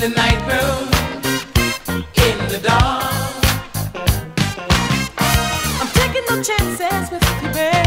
the night room, in the dark. I'm taking no chances with you, baby.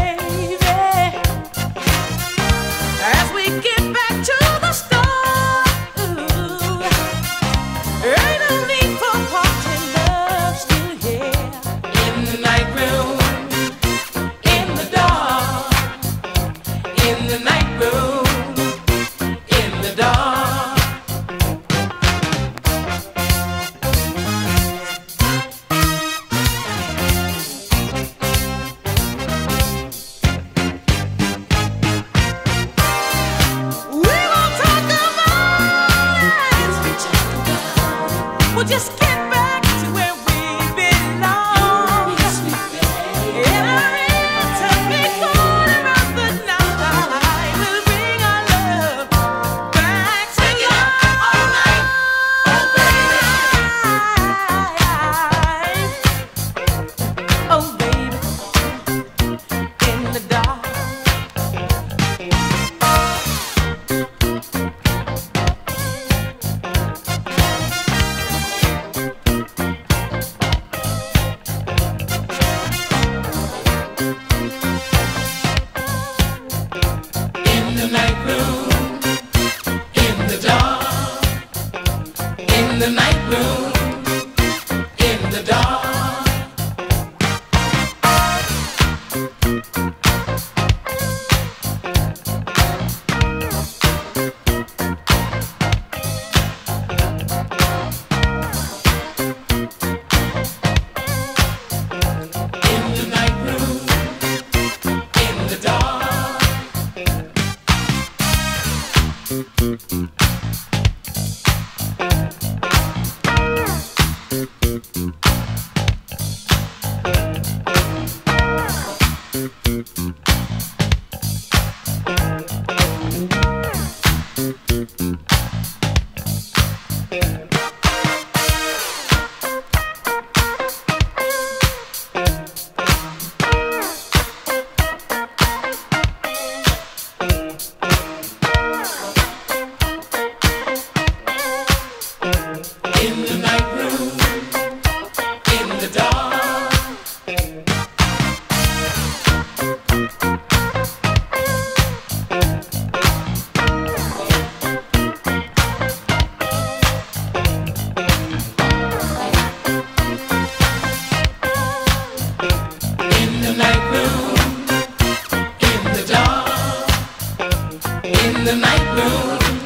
tonight will Bye. the night moon.